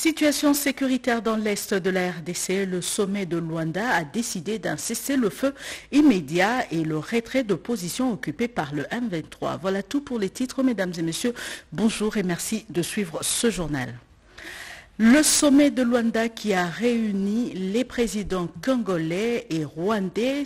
Situation sécuritaire dans l'est de la RDC, le sommet de Luanda a décidé d'un cessez-le-feu immédiat et le retrait de positions occupées par le M23. Voilà tout pour les titres, mesdames et messieurs. Bonjour et merci de suivre ce journal. Le sommet de Luanda qui a réuni les présidents congolais et rwandais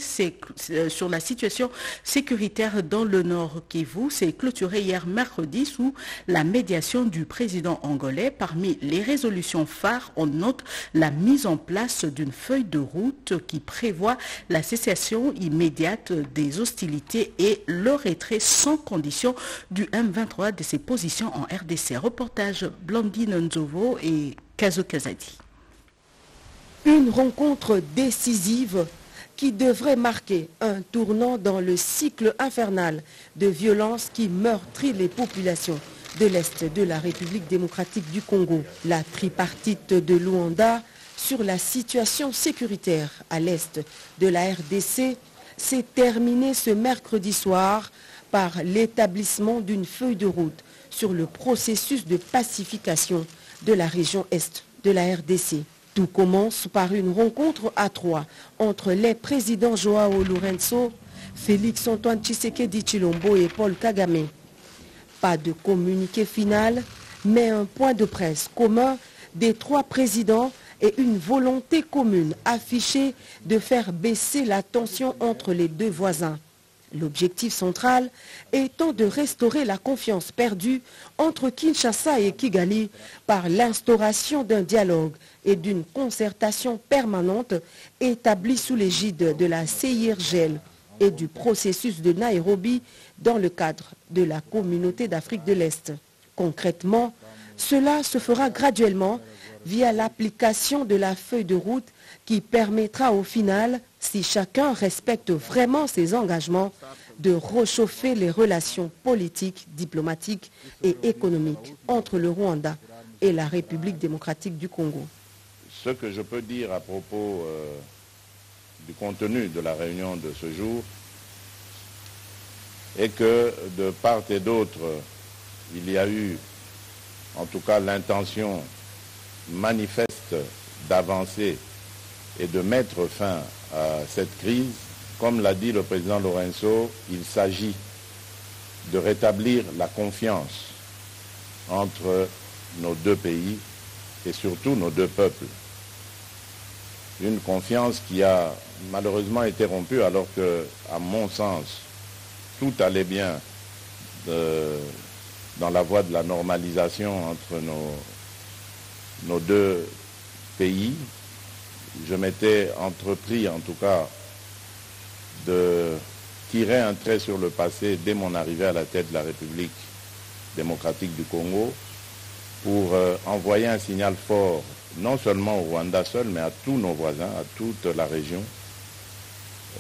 euh, sur la situation sécuritaire dans le nord Kivu s'est clôturé hier mercredi sous la médiation du président angolais. Parmi les résolutions phares, on note la mise en place d'une feuille de route qui prévoit la cessation immédiate des hostilités et le retrait sans condition du M23 de ses positions en RDC. Reportage Blandine Nzovo et une rencontre décisive qui devrait marquer un tournant dans le cycle infernal de violence qui meurtrit les populations de l'Est de la République démocratique du Congo. La tripartite de Luanda sur la situation sécuritaire à l'Est de la RDC s'est terminée ce mercredi soir par l'établissement d'une feuille de route sur le processus de pacification de la région Est de la RDC. Tout commence par une rencontre à trois entre les présidents Joao Lourenço, Félix Antoine Tshisekedi Chilombo et Paul Kagame. Pas de communiqué final, mais un point de presse commun des trois présidents et une volonté commune affichée de faire baisser la tension entre les deux voisins. L'objectif central étant de restaurer la confiance perdue entre Kinshasa et Kigali par l'instauration d'un dialogue et d'une concertation permanente établie sous l'égide de la CIRGL et du processus de Nairobi dans le cadre de la communauté d'Afrique de l'Est. Concrètement, cela se fera graduellement via l'application de la feuille de route qui permettra au final si chacun respecte vraiment ses engagements, de réchauffer les relations politiques, diplomatiques et économiques entre le Rwanda et la République démocratique du Congo. Ce que je peux dire à propos euh, du contenu de la réunion de ce jour est que de part et d'autre, il y a eu en tout cas l'intention manifeste d'avancer et de mettre fin à cette crise. Comme l'a dit le président Lorenzo, il s'agit de rétablir la confiance entre nos deux pays et surtout nos deux peuples. Une confiance qui a malheureusement été rompue alors que, à mon sens, tout allait bien dans la voie de la normalisation entre nos, nos deux pays, je m'étais entrepris en tout cas de tirer un trait sur le passé dès mon arrivée à la tête de la République démocratique du Congo pour euh, envoyer un signal fort, non seulement au Rwanda seul, mais à tous nos voisins, à toute la région,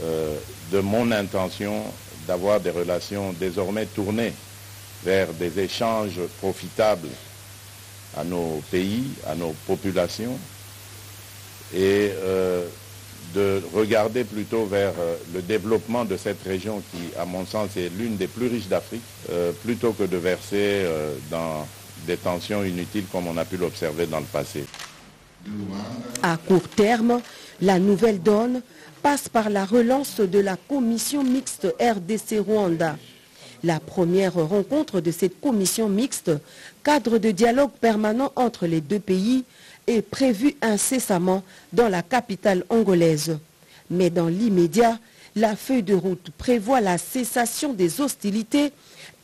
euh, de mon intention d'avoir des relations désormais tournées vers des échanges profitables à nos pays, à nos populations, et euh, de regarder plutôt vers euh, le développement de cette région qui, à mon sens, est l'une des plus riches d'Afrique, euh, plutôt que de verser dans des tensions inutiles comme on a pu l'observer dans le passé. À court terme, la nouvelle donne passe par la relance de la commission mixte RDC-Rwanda. La première rencontre de cette commission mixte, cadre de dialogue permanent entre les deux pays, est prévu incessamment dans la capitale angolaise. Mais dans l'immédiat, la feuille de route prévoit la cessation des hostilités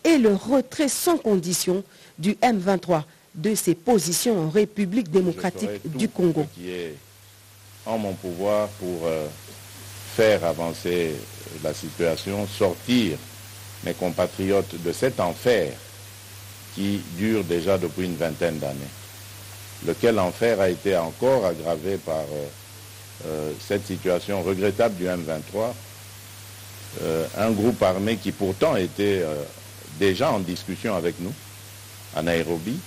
et le retrait sans condition du M23 de ses positions en République démocratique du Congo. qui est en mon pouvoir pour euh, faire avancer la situation, sortir mes compatriotes de cet enfer qui dure déjà depuis une vingtaine d'années. Lequel enfer a été encore aggravé par euh, euh, cette situation regrettable du M23, euh, un groupe armé qui pourtant était déjà en discussion avec nous à Nairobi,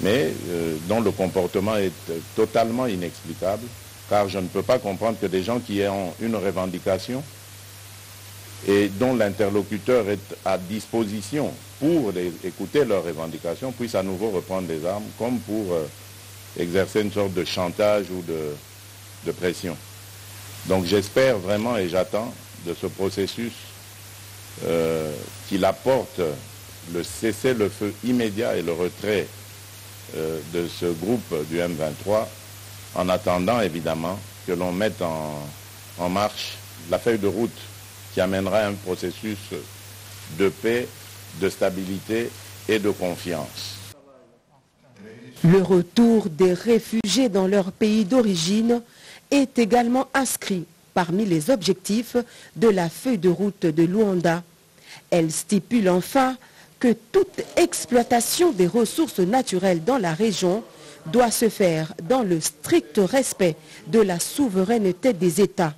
mais dont le comportement est totalement inexplicable, car je ne peux pas comprendre que des gens qui ont une revendication et dont l'interlocuteur est à disposition pour écouter leurs revendications puissent à nouveau reprendre des armes, comme pour euh, exercer une sorte de chantage ou de, pression. Donc j'espère vraiment et j'attends de ce processus euh, qu'il apporte le cessez-le-feu immédiat et le retrait euh, de ce groupe du M23 en attendant évidemment que l'on mette en marche la feuille de route qui amènera un processus de paix, de stabilité et de confiance. Le retour des réfugiés dans leur pays d'origine est également inscrit parmi les objectifs de la feuille de route de Luanda. Elle stipule enfin que toute exploitation des ressources naturelles dans la région doit se faire dans le strict respect de la souveraineté des États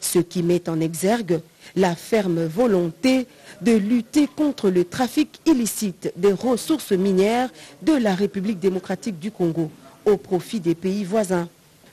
ce qui met en exergue la ferme volonté de lutter contre le trafic illicite des ressources minières de la République démocratique du Congo au profit des pays voisins.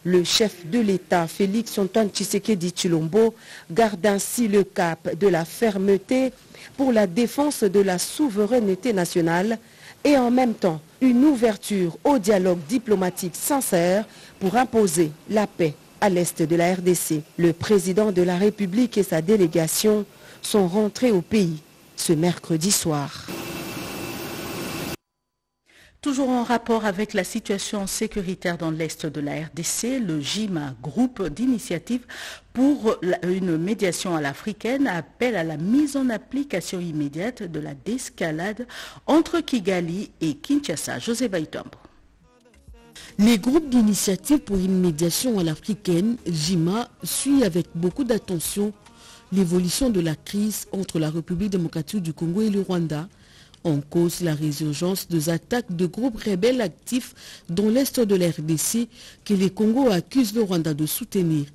Le chef de l'État, Félix Antoine Tshisekedi Chilombo, garde ainsi le cap de la fermeté pour la défense de la souveraineté nationale et en même temps une ouverture au dialogue diplomatique sincère pour imposer la paix à l'est de la RDC. Le président de la République et sa délégation sont rentrés au pays ce mercredi soir. Toujours en rapport avec la situation sécuritaire dans l'Est de la RDC, le JIMA, groupe d'initiative pour une médiation à l'africaine, appelle à la mise en application immédiate de la déscalade entre Kigali et Kinshasa. José Baitombo. Les groupes d'initiative pour une médiation à l'africaine, JIMA, suit avec beaucoup d'attention l'évolution de la crise entre la République démocratique du Congo et le Rwanda. En cause la résurgence des attaques de groupes rebelles actifs dans l'est de la RDC que les Congo accusent le Rwanda de soutenir.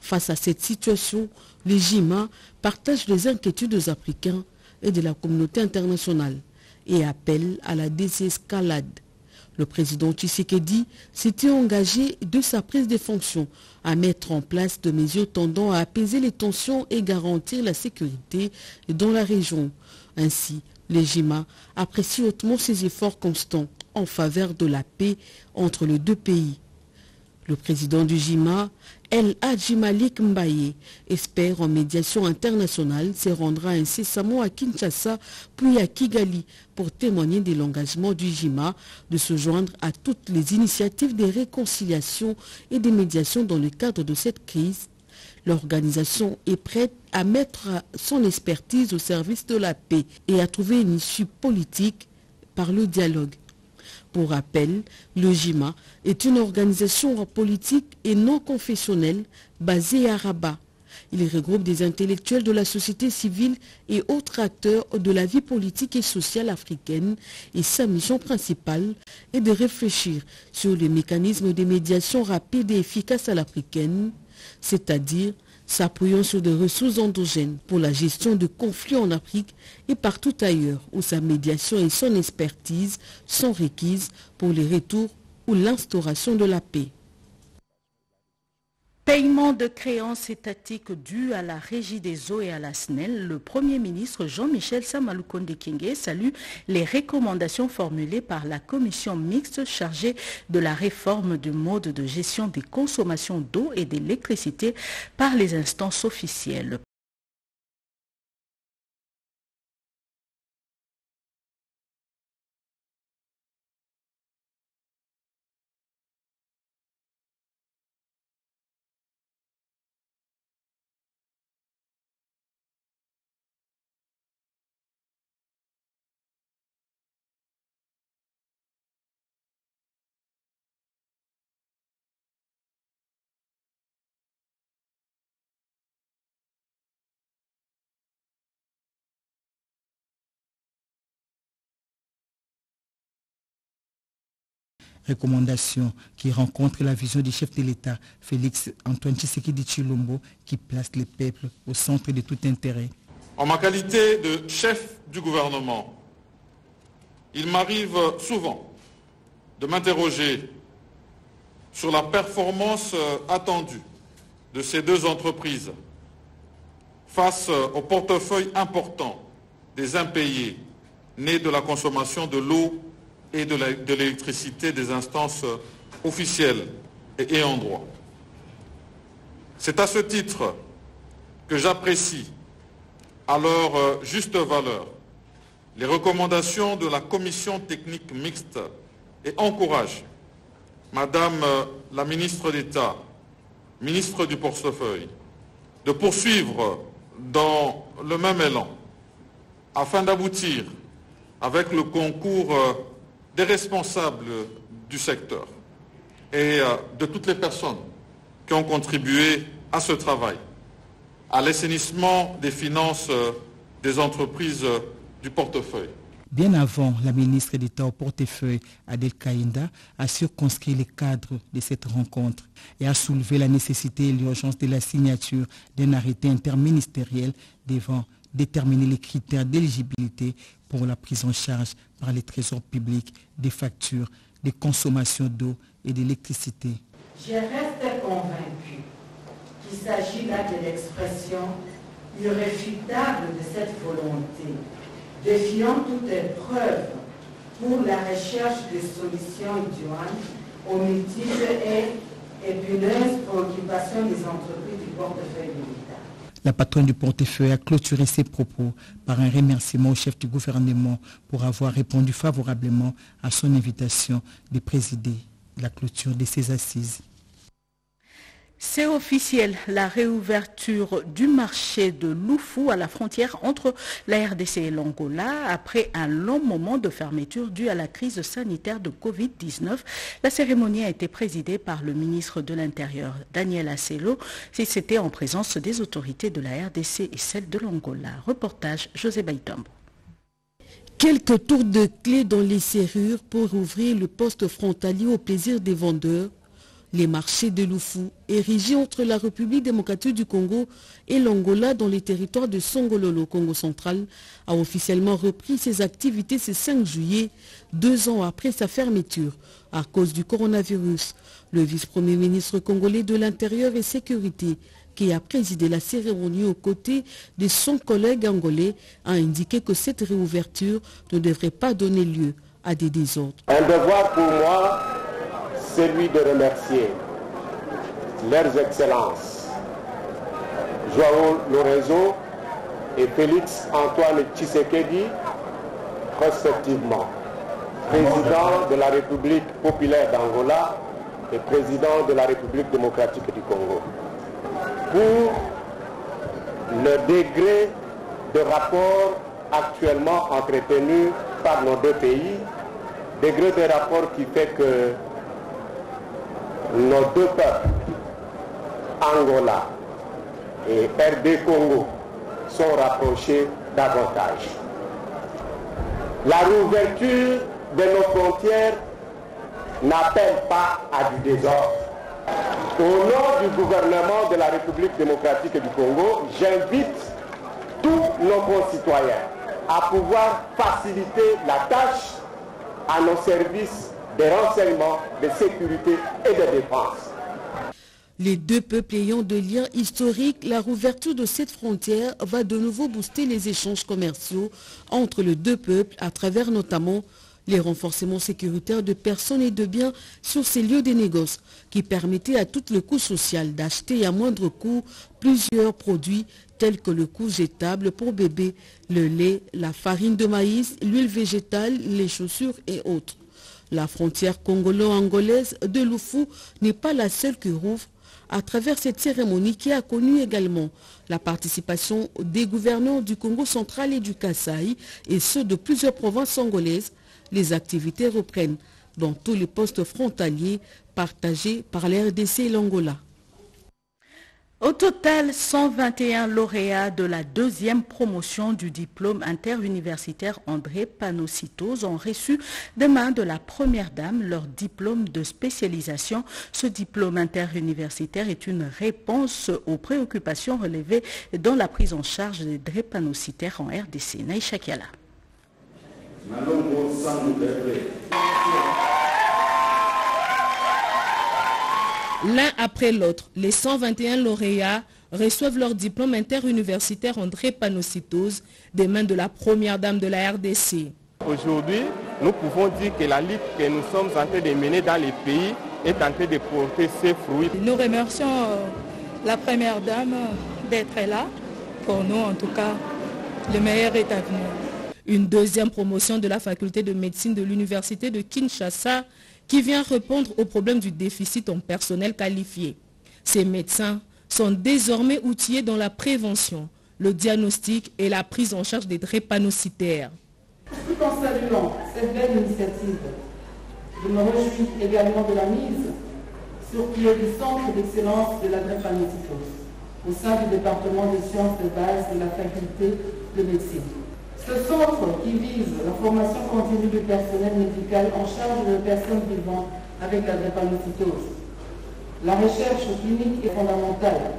Face à cette situation, les JIMA partagent les inquiétudes des Africains et de la communauté internationale et appellent à la désescalade. Le président Tshisekedi s'était engagé de sa prise de fonctions à mettre en place de mesures tendant à apaiser les tensions et garantir la sécurité dans la région. Ainsi, les JIMA apprécient hautement ses efforts constants en faveur de la paix entre les deux pays. Le président du JIMA, El Hadjimalik Mbaye, espère en médiation internationale se rendra incessamment à Kinshasa puis à Kigali pour témoigner de l'engagement du JIMA de se joindre à toutes les initiatives de réconciliation et de médiation dans le cadre de cette crise. L'organisation est prête à mettre son expertise au service de la paix et à trouver une issue politique par le dialogue. Pour rappel, le JIMA est une organisation politique et non confessionnelle basée à Rabat. Il regroupe des intellectuels de la société civile et autres acteurs de la vie politique et sociale africaine et sa mission principale est de réfléchir sur les mécanismes de médiation rapide et efficace à l'africaine, c'est-à-dire s'appuyant sur des ressources endogènes pour la gestion de conflits en Afrique et partout ailleurs où sa médiation et son expertise sont requises pour les retours ou l'instauration de la paix. Paiement de créances étatiques dues à la Régie des eaux et à la SNEL, le Premier ministre Jean-Michel Samaloukonde Kenge salue les recommandations formulées par la commission mixte chargée de la réforme du mode de gestion des consommations d'eau et d'électricité par les instances officielles. Qui rencontre la vision du chef de l'État, Félix Antoine Tshisekedi Chilombo, qui place les peuples au centre de tout intérêt. En ma qualité de chef du gouvernement, il m'arrive souvent de m'interroger sur la performance attendue de ces deux entreprises face au portefeuille important des impayés nés de la consommation de l'eau et de l'électricité des instances officiels et ayants droit. C'est à ce titre que j'apprécie à leur euh, juste valeur les recommandations de la commission technique mixte et encourage Madame euh, la ministre d'État, ministre du portefeuille, de poursuivre dans le même élan afin d'aboutir avec le concours euh, responsables du secteur et de toutes les personnes qui ont contribué à ce travail, à l'assainissement des finances euh, des entreprises euh, du portefeuille. Bien avant, la ministre d'État au portefeuille, Adel Kaïnda, a circonscrit les cadres de cette rencontre et a soulevé la nécessité et l'urgence de la signature d'un arrêté interministériel devant déterminer les critères d'éligibilité pour la prise en charge par les trésors publics des factures des consommations d'eau et d'électricité. Je reste convaincu qu'il s'agit là de l'expression irréfutable de cette volonté, défiant toute épreuve pour la recherche de solutions idoines aux multiples et épineuses préoccupations des entreprises du portefeuille. La patronne du portefeuille a clôturé ses propos par un remerciement au chef du gouvernement pour avoir répondu favorablement à son invitation de présider la clôture de ses assises. C'est officiel, la réouverture du marché de Loufou à la frontière entre la RDC et l'Angola après un long moment de fermeture due à la crise sanitaire de Covid-19. La cérémonie a été présidée par le ministre de l'Intérieur, Daniel Acelo, et c'était en présence des autorités de la RDC et celles de l'Angola. Reportage José Baïtombo. Quelques tours de clé dans les serrures pour ouvrir le poste frontalier au plaisir des vendeurs les marchés de Loufou, érigés entre la République démocratique du Congo et l'Angola dans les territoires de Songololo, Congo central, a officiellement repris ses activités ce 5 juillet, deux ans après sa fermeture, à cause du coronavirus. Le vice-premier ministre congolais de l'Intérieur et Sécurité, qui a présidé la cérémonie aux côtés de son collègue angolais, a indiqué que cette réouverture ne devrait pas donner lieu à des désordres. Un devoir pour moi celui de remercier leurs excellences Joao Lorenzo et Félix Antoine Tshisekedi, respectivement, président de la République populaire d'Angola et président de la République démocratique du Congo, pour le degré de rapport actuellement entretenu par nos deux pays, degré de rapport qui fait que nos deux peuples, Angola et RD Congo, sont rapprochés davantage. La réouverture de nos frontières n'appelle pas à du désordre. Au nom du gouvernement de la République démocratique du Congo, j'invite tous nos concitoyens à pouvoir faciliter la tâche à nos services de renseignement, de sécurité et de défense. Les deux peuples ayant de liens historiques, la rouverture de cette frontière va de nouveau booster les échanges commerciaux entre les deux peuples à travers notamment les renforcements sécuritaires de personnes et de biens sur ces lieux de négoces qui permettaient à toutes les couches sociales d'acheter à moindre coût plusieurs produits tels que le coût jetable pour bébé, le lait, la farine de maïs, l'huile végétale, les chaussures et autres. La frontière congolo-angolaise de Loufou n'est pas la seule qui rouvre à travers cette cérémonie qui a connu également la participation des gouverneurs du Congo central et du Kasaï et ceux de plusieurs provinces angolaises. Les activités reprennent dans tous les postes frontaliers partagés par l'RDC et l'Angola. Au total, 121 lauréats de la deuxième promotion du diplôme interuniversitaire André Panocitos ont reçu des mains de la première dame leur diplôme de spécialisation. Ce diplôme interuniversitaire est une réponse aux préoccupations relevées dans la prise en charge des drépanocytaires en RDC. Naïcha Kiala. L'un après l'autre, les 121 lauréats reçoivent leur diplôme interuniversitaire en drépanocytose des mains de la première dame de la RDC. Aujourd'hui, nous pouvons dire que la lutte que nous sommes en train de mener dans les pays est en train de porter ses fruits. Nous remercions euh, la Première Dame d'être là. Pour nous, en tout cas, le meilleur est à venir. Une deuxième promotion de la faculté de médecine de l'université de Kinshasa qui vient répondre au problème du déficit en personnel qualifié. Ces médecins sont désormais outillés dans la prévention, le diagnostic et la prise en charge des drépanocytaires. Tout en saluant cette belle initiative, je me réjouis également de la mise sur pied du Centre d'excellence de la drépanocytose au sein du département des sciences de base de la faculté de médecine. Ce centre qui vise la formation continue du personnel médical en charge de personnes vivant avec la drépanocytose. La recherche clinique est fondamentale.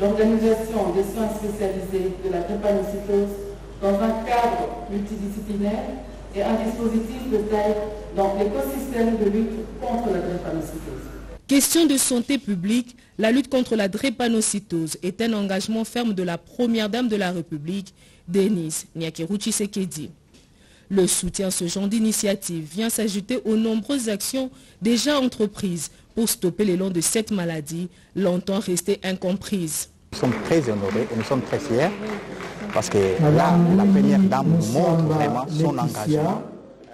L'organisation des soins spécialisés de la drépanocytose dans un cadre multidisciplinaire est un dispositif de taille dans l'écosystème de lutte contre la drépanocytose. Question de santé publique, la lutte contre la drépanocytose est un engagement ferme de la première dame de la République, Denise Nyakiruchi Sekedi. Le soutien à ce genre d'initiative vient s'ajouter aux nombreuses actions déjà entreprises pour stopper l'élan de cette maladie, longtemps restée incomprise. Nous sommes très honorés et nous sommes très fiers parce que là, la première dame montre vraiment son engagement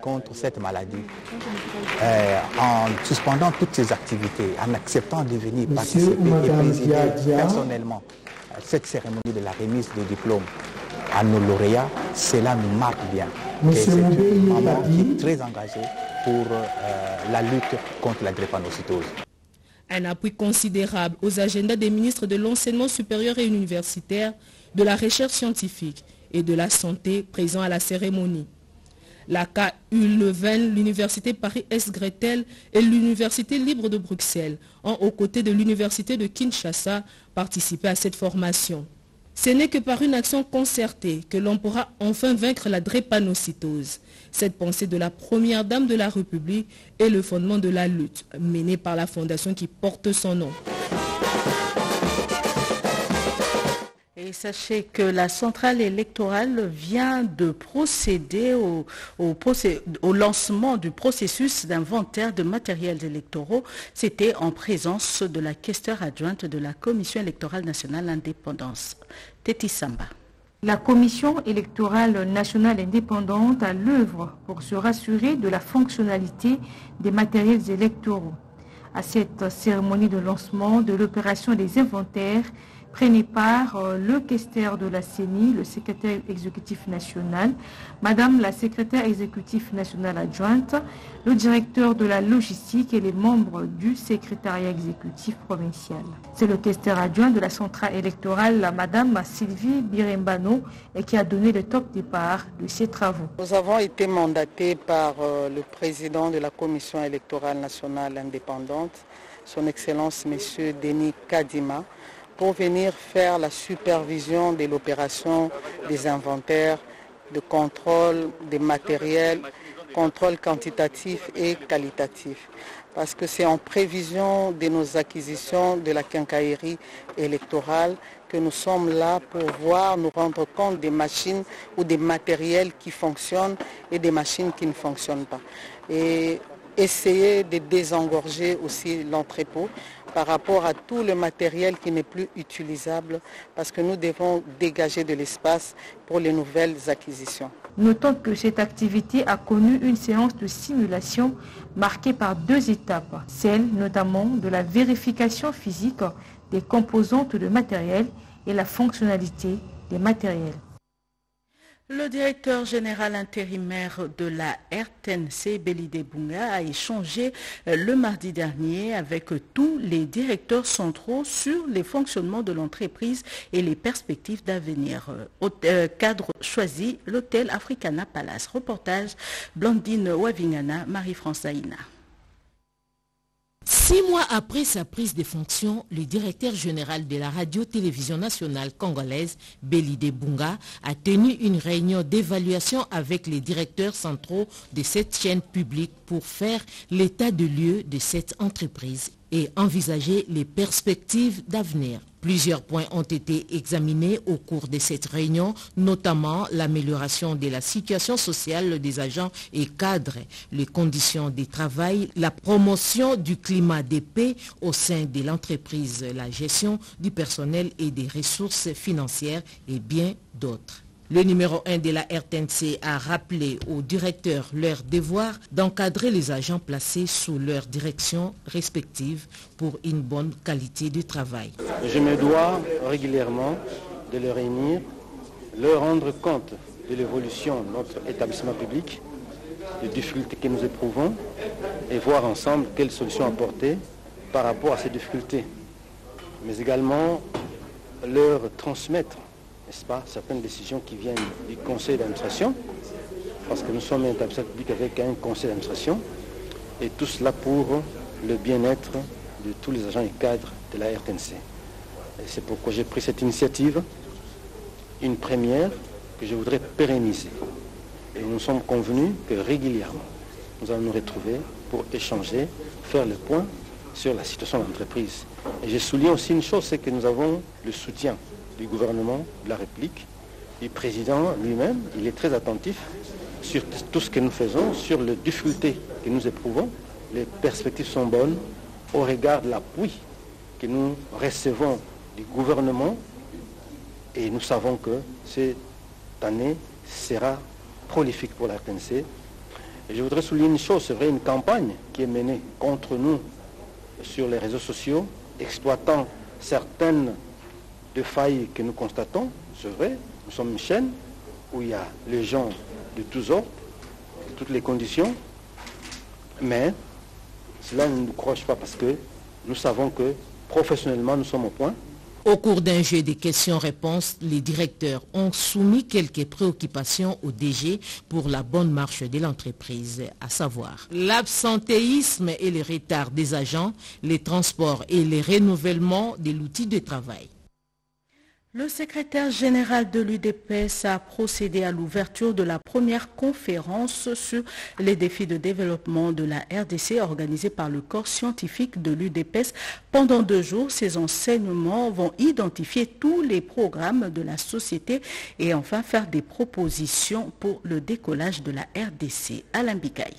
contre cette maladie. Euh, en suspendant toutes ses activités, en acceptant de venir participer et présider personnellement cette cérémonie de la remise des diplômes à nos lauréats, cela nous marque bien. C'est une maman qui est très engagée pour euh, la lutte contre la drépanocytose. Un appui considérable aux agendas des ministres de l'enseignement supérieur et universitaire, de la recherche scientifique et de la santé présents à la cérémonie. La KU Leuven, l'Université Paris-Est Gretel et l'Université libre de Bruxelles ont, aux côtés de l'Université de Kinshasa, participé à cette formation. Ce n'est que par une action concertée que l'on pourra enfin vaincre la drépanocytose. Cette pensée de la première dame de la République est le fondement de la lutte menée par la fondation qui porte son nom. Et sachez que la centrale électorale vient de procéder au, lancement du processus d'inventaire de matériels électoraux. C'était en présence de la questeur adjointe de la Commission électorale nationale indépendance, Teti Samba. La Commission électorale nationale indépendante a l'œuvre pour se rassurer de la fonctionnalité des matériels électoraux. À cette cérémonie de lancement de l'opération des inventaires, prenait part euh, le questeur de la CENI, le secrétaire exécutif national, Madame la secrétaire exécutive nationale adjointe, le directeur de la logistique et les membres du secrétariat exécutif provincial. C'est le questeur adjoint de la centrale électorale, Madame Sylvie Birembano, et qui a donné le top départ de ces travaux. Nous avons été mandatés par euh, le président de la commission électorale nationale indépendante, son Excellence Monsieur Denis Kadima, pour venir faire la supervision de l'opération des inventaires, de contrôle des matériels, contrôle quantitatif et qualitatif. Parce que c'est en prévision de nos acquisitions de la quincaillerie électorale que nous sommes là pour voir, nous rendre compte des machines ou des matériels qui fonctionnent et des machines qui ne fonctionnent pas. Et essayer de désengorger aussi l'entrepôt par rapport à tout le matériel qui n'est plus utilisable parce que nous devons dégager de l'espace pour les nouvelles acquisitions. Notons que cette activité a connu une séance de simulation marquée par deux étapes, celle notamment de la vérification physique des composantes de matériel et la fonctionnalité des matériels. Le directeur général intérimaire de la RTNC, Belide Bunga, a échangé euh, le mardi dernier avec tous les directeurs centraux sur les fonctionnements de l'entreprise et les perspectives d'avenir. Euh, cadre choisi, l'hôtel Africana Palace. Reportage Blandine Wavingana, Marie-France. Six mois après sa prise de fonction, le directeur général de la radio-télévision nationale congolaise, Belide Bunga, a tenu une réunion d'évaluation avec les directeurs centraux de cette chaîne publique pour faire l'état de lieu de cette entreprise et envisager les perspectives d'avenir. Plusieurs points ont été examinés au cours de cette réunion, notamment l'amélioration de la situation sociale des agents et cadres, les conditions de travail, la promotion du climat de paix au sein de l'entreprise, la gestion du personnel et des ressources financières et bien d'autres. Le numéro 1 de la RTNC a rappelé aux directeurs leur devoir d'encadrer les agents placés sous leur direction respective pour une bonne qualité du travail. Je me dois régulièrement de les réunir, leur rendre compte de l'évolution de notre établissement public, des difficultés que nous éprouvons et voir ensemble quelles solutions apporter par rapport à ces difficultés. Mais également leur transmettre n'est-ce pas, certaines décisions qui viennent du conseil d'administration, parce que nous sommes un établissement public avec un conseil d'administration, et tout cela pour le bien-être de tous les agents et cadres de la RTNC. c'est pourquoi j'ai pris cette initiative, une première que je voudrais pérenniser. Et nous sommes convenus que régulièrement, nous allons nous retrouver pour échanger, faire le point sur la situation de l'entreprise. Et j'ai souligné aussi une chose, c'est que nous avons le soutien du gouvernement de la République. Le président lui-même, il est très attentif sur tout ce que nous faisons, sur les difficultés que nous éprouvons. Les perspectives sont bonnes au regard de l'appui que nous recevons du gouvernement et nous savons que cette année sera prolifique pour la RTNC. Je voudrais souligner une chose, c'est vrai, une campagne qui est menée contre nous sur les réseaux sociaux, exploitant certaines de failles que nous constatons, c'est vrai, nous sommes une chaîne où il y a les gens de tous ordres, de toutes les conditions, mais cela ne nous croche pas parce que nous savons que professionnellement nous sommes au point. Au cours d'un jeu de questions-réponses, les directeurs ont soumis quelques préoccupations au DG pour la bonne marche de l'entreprise, à savoir l'absentéisme et les retards des agents, les transports et les renouvellements de l'outil de travail. Le secrétaire général de l'UDPS a procédé à l'ouverture de la première conférence sur les défis de développement de la RDC organisée par le corps scientifique de l'UDPS. Pendant deux jours, ces enseignements vont identifier tous les programmes de la société et enfin faire des propositions pour le décollage de la RDC. Alain Bikaï.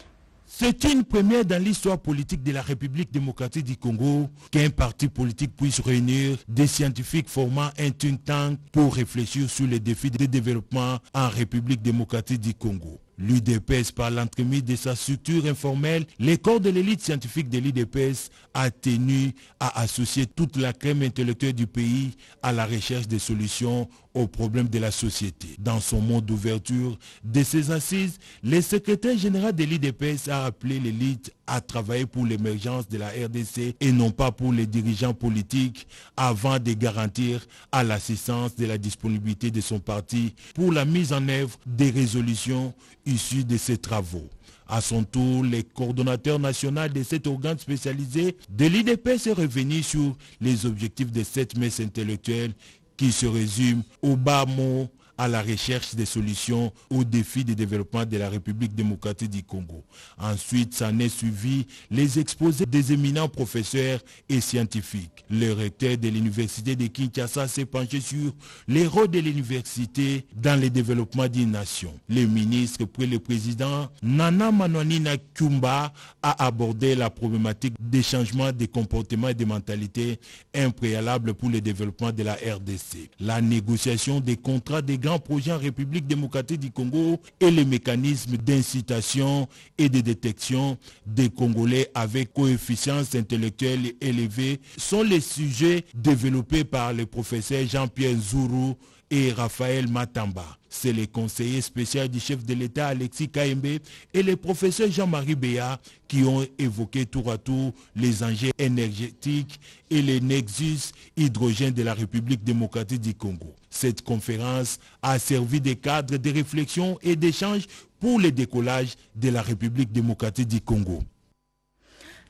C'est une première dans l'histoire politique de la République démocratique du Congo qu'un parti politique puisse réunir des scientifiques formant un think tank pour réfléchir sur les défis de développement en République démocratique du Congo. L'UDPS, par l'entremise de sa structure informelle, les corps de l'élite scientifique de l'UDPS a tenu à associer toute la crème intellectuelle du pays à la recherche des solutions aux problèmes de la société. Dans son mode d'ouverture de ses assises, le secrétaire général de l'IDPS a appelé l'élite à travailler pour l'émergence de la RDC et non pas pour les dirigeants politiques avant de garantir à l'assistance de la disponibilité de son parti pour la mise en œuvre des résolutions issues de ses travaux. À son tour, le coordonnateur national de cet organe spécialisé de l'IDPS est revenu sur les objectifs de cette messe intellectuelle qui se résume au bas mot à la recherche des solutions aux défis de développement de la République démocratique du Congo. Ensuite, s'en est suivi les exposés des éminents professeurs et scientifiques. Le recteur de l'université de Kinshasa s'est penché sur les rôles de l'université dans le développement d'une nation. Le ministre puis le président Nana Manouanina Kumba a abordé la problématique des changements de comportements et de mentalités impréalables pour le développement de la RDC. La négociation des contrats des grands projet en République démocratique du Congo et les mécanismes d'incitation et de détection des Congolais avec coefficience intellectuelle élevée sont les sujets développés par le professeur Jean-Pierre Zourou et Raphaël Matamba. C'est le conseiller spécial du chef de l'État Alexis Kaembe et le professeur Jean-Marie Béat qui ont évoqué tour à tour les enjeux énergétiques et les nexus hydrogène de la République démocratique du Congo. Cette conférence a servi de cadre de réflexion et d'échange pour le décollage de la République démocratique du Congo.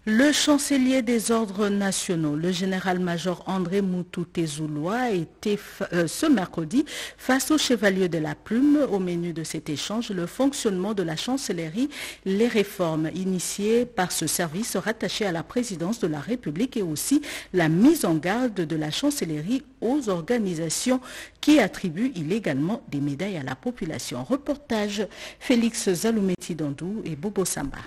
Le chancelier des ordres nationaux, le général-major André Moutou Tezoulois, était euh, ce mercredi face au chevalier de la plume. Au menu de cet échange, le fonctionnement de la chancellerie, les réformes initiées par ce service rattaché à la présidence de la République et aussi la mise en garde de la chancellerie aux organisations qui attribuent illégalement des médailles à la population. Reportage Félix Zaloumeti Dandou et Bobo Samba.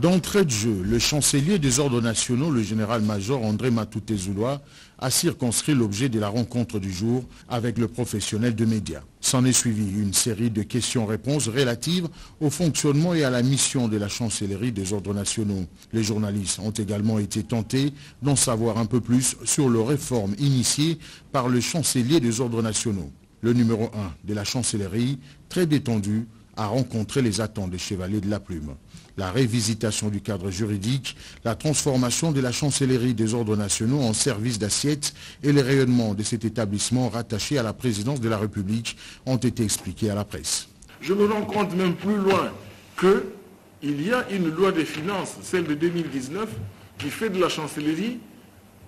D'entrée de jeu, le chancelier des ordres nationaux, le général-major André Matouté Zoulois, a circonscrit l'objet de la rencontre du jour avec le professionnel de médias. S'en est suivi une série de questions-réponses relatives au fonctionnement et à la mission de la chancellerie des ordres nationaux. Les journalistes ont également été tentés d'en savoir un peu plus sur les réformes initiées par le chancelier des ordres nationaux. Le numéro 1 de la chancellerie, très détendu, a rencontré les attentes des chevaliers de la plume la révisitation du cadre juridique, la transformation de la chancellerie des ordres nationaux en service d'assiette et les rayonnements de cet établissement rattaché à la présidence de la République ont été expliqués à la presse. Je me rends compte même plus loin qu'il y a une loi des finances, celle de 2019, qui fait de la chancellerie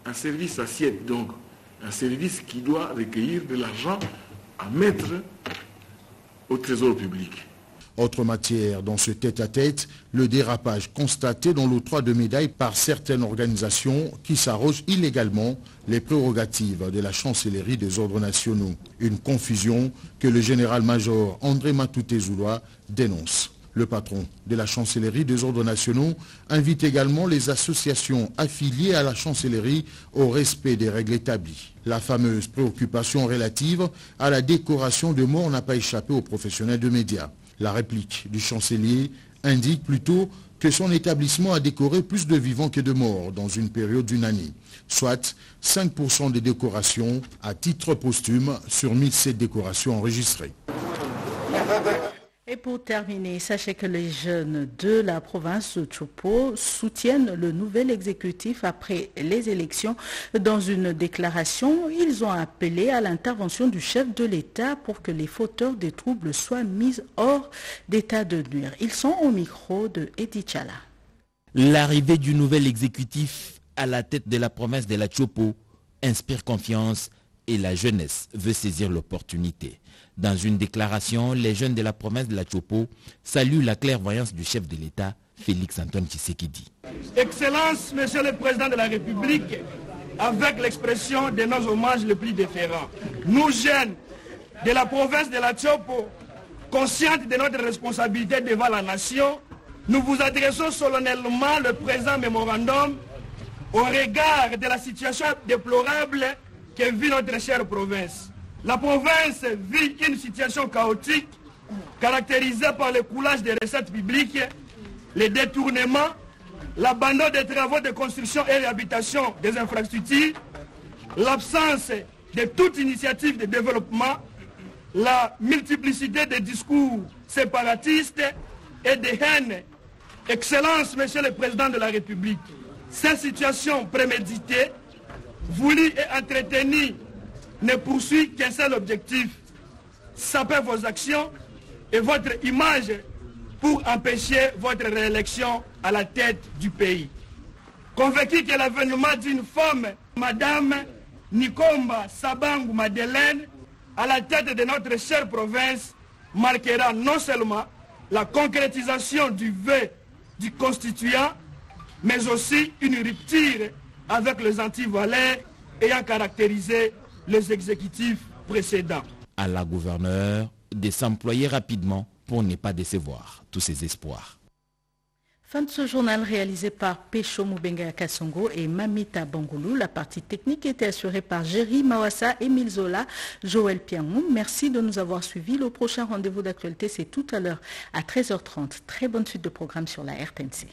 un service assiette, donc un service qui doit recueillir de l'argent à mettre au trésor public. Autre matière dans ce tête-à-tête, le dérapage constaté dans l'octroi de médailles par certaines organisations qui s'arrogent illégalement les prérogatives de la chancellerie des ordres nationaux. Une confusion que le général-major André Matouté-Zoulois dénonce. Le patron de la chancellerie des ordres nationaux invite également les associations affiliées à la chancellerie au respect des règles établies. La fameuse préoccupation relative à la décoration de mort n'a pas échappé aux professionnels de médias. La réplique du chancelier indique plutôt que son établissement a décoré plus de vivants que de morts dans une période d'une année, soit 5% des décorations à titre posthume sur 1007 décorations enregistrées. Et pour terminer, sachez que les jeunes de la province de Chopo soutiennent le nouvel exécutif après les élections. Dans une déclaration, ils ont appelé à l'intervention du chef de l'État pour que les fauteurs des troubles soient mis hors d'état de nuire. Ils sont au micro de Edith Chala. L'arrivée du nouvel exécutif à la tête de la province de la Chopo inspire confiance et la jeunesse veut saisir l'opportunité. Dans une déclaration, les jeunes de la province de la Chopo saluent la clairvoyance du chef de l'État, Félix Antoine Tshisekedi. Excellence, Monsieur le Président de la République, avec l'expression de nos hommages les plus différents, nous jeunes de la province de la Chopo, conscients de notre responsabilité devant la nation, nous vous adressons solennellement le présent mémorandum au regard de la situation déplorable que vit notre chère province. La province vit une situation chaotique caractérisée par le coulage des recettes publiques, les détournements, l'abandon des travaux de construction et réhabilitation des infrastructures, l'absence de toute initiative de développement, la multiplicité des discours séparatistes et des haines. Excellence, Monsieur le Président de la République, cette situation préméditée, voulue et entretenue ne poursuit qu'un seul objectif, saper vos actions et votre image pour empêcher votre réélection à la tête du pays. Convaincu que l'avènement d'une femme, Madame Nikomba Sabangu Madeleine, à la tête de notre chère province, marquera non seulement la concrétisation du vœu du constituant, mais aussi une rupture avec les antivaleurs ayant caractérisé les exécutifs précédents. À la gouverneure de s'employer rapidement pour ne pas décevoir tous ses espoirs. Fin de ce journal réalisé par Pecho Mubenga Kassongo et Mamita Bangoulou. La partie technique était assurée par Jerry Mawassa, Emile Zola, Joël Piamou. Merci de nous avoir suivis. Le prochain rendez-vous d'actualité, c'est tout à l'heure à 13h30. Très bonne suite de programme sur la RTNC.